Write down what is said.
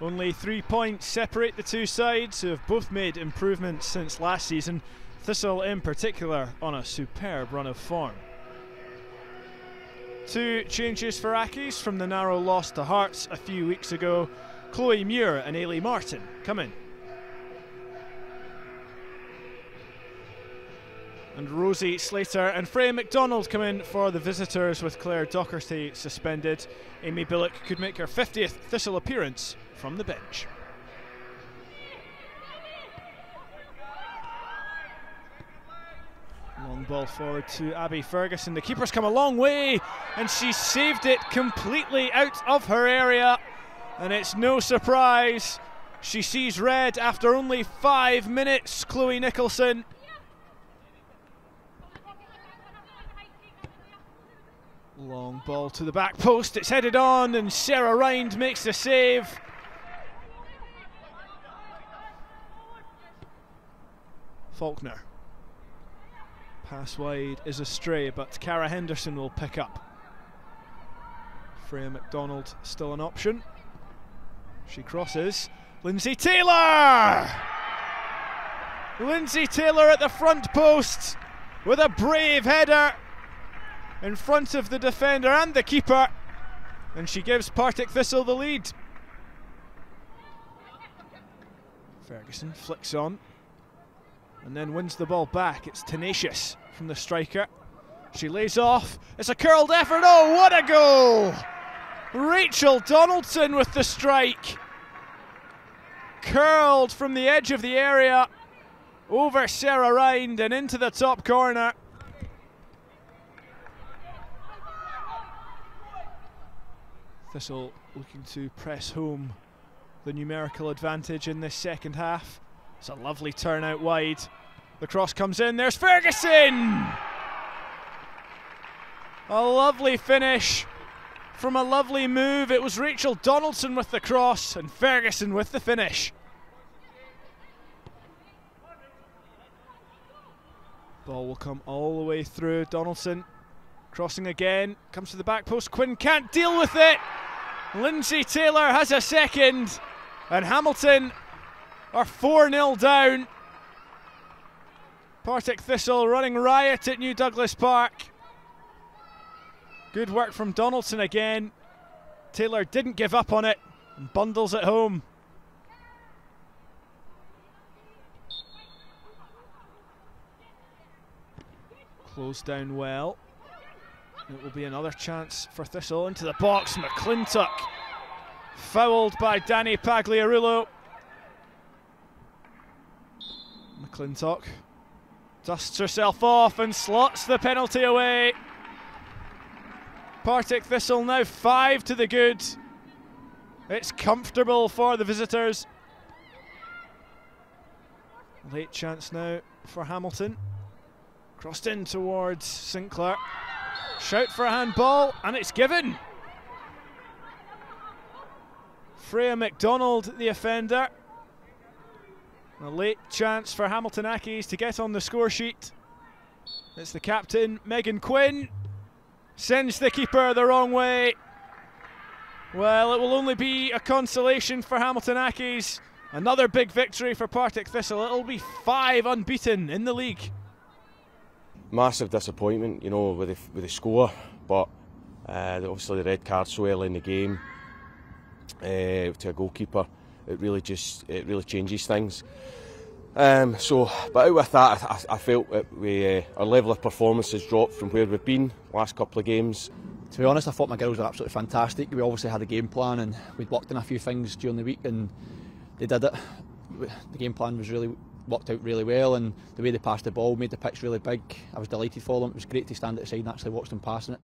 Only three points separate the two sides, who have both made improvements since last season. Thistle, in particular, on a superb run of form. Two changes for Accies from the narrow loss to Hearts a few weeks ago. Chloe Muir and Ailey Martin come in. And Rosie Slater and Freya McDonald come in for the visitors with Claire Docherty suspended. Amy Billick could make her 50th Thistle appearance from the bench. Long ball forward to Abby Ferguson. The keeper's come a long way and she saved it completely out of her area. And it's no surprise she sees red after only five minutes. Chloe Nicholson. Long ball to the back post. It's headed on, and Sarah Rind makes the save. Faulkner. Pass wide is astray, but Cara Henderson will pick up. Freya McDonald still an option. She crosses. Lindsay Taylor! Lindsay Taylor at the front post with a brave header in front of the defender and the keeper. And she gives Partick Thistle the lead. Ferguson flicks on and then wins the ball back. It's tenacious from the striker. She lays off. It's a curled effort. Oh, what a goal! Rachel Donaldson with the strike. Curled from the edge of the area over Sarah Rind and into the top corner. Thistle looking to press home the numerical advantage in this second half. It's a lovely turn out wide. The cross comes in. There's Ferguson! A lovely finish from a lovely move. It was Rachel Donaldson with the cross and Ferguson with the finish. Ball will come all the way through. Donaldson crossing again. Comes to the back post. Quinn can't deal with it. Lindsay Taylor has a second. And Hamilton are 4 0 down. Partick Thistle running riot at New Douglas Park. Good work from Donaldson again. Taylor didn't give up on it and bundles it home. Closed down well. It will be another chance for Thistle into the box. McClintock fouled by Danny Pagliarulo. McClintock dusts herself off and slots the penalty away. Partick Thistle now five to the good. It's comfortable for the visitors. Late chance now for Hamilton. Crossed in towards Sinclair. Shout for a handball, and it's given. Freya McDonald, the offender. A late chance for Hamilton Accies to get on the score sheet. It's the captain, Megan Quinn. Sends the keeper the wrong way. Well, it will only be a consolation for Hamilton Accies. Another big victory for Partick Thistle. It'll be five unbeaten in the league. massive disappointment, you know, with the, with the score, but uh, obviously the red card so early in the game uh, to a goalkeeper, it really just it really changes things. Um, so, but out with that, I, I felt that we, uh, our level of performance has dropped from where we've been last couple of games. To be honest, I thought my girls were absolutely fantastic. We obviously had a game plan and we'd worked in a few things during the week and they did it. The game plan was really worked out really well and the way they passed the ball made the pitch really big. I was delighted for them. It was great to stand at the side and actually watch them passing it.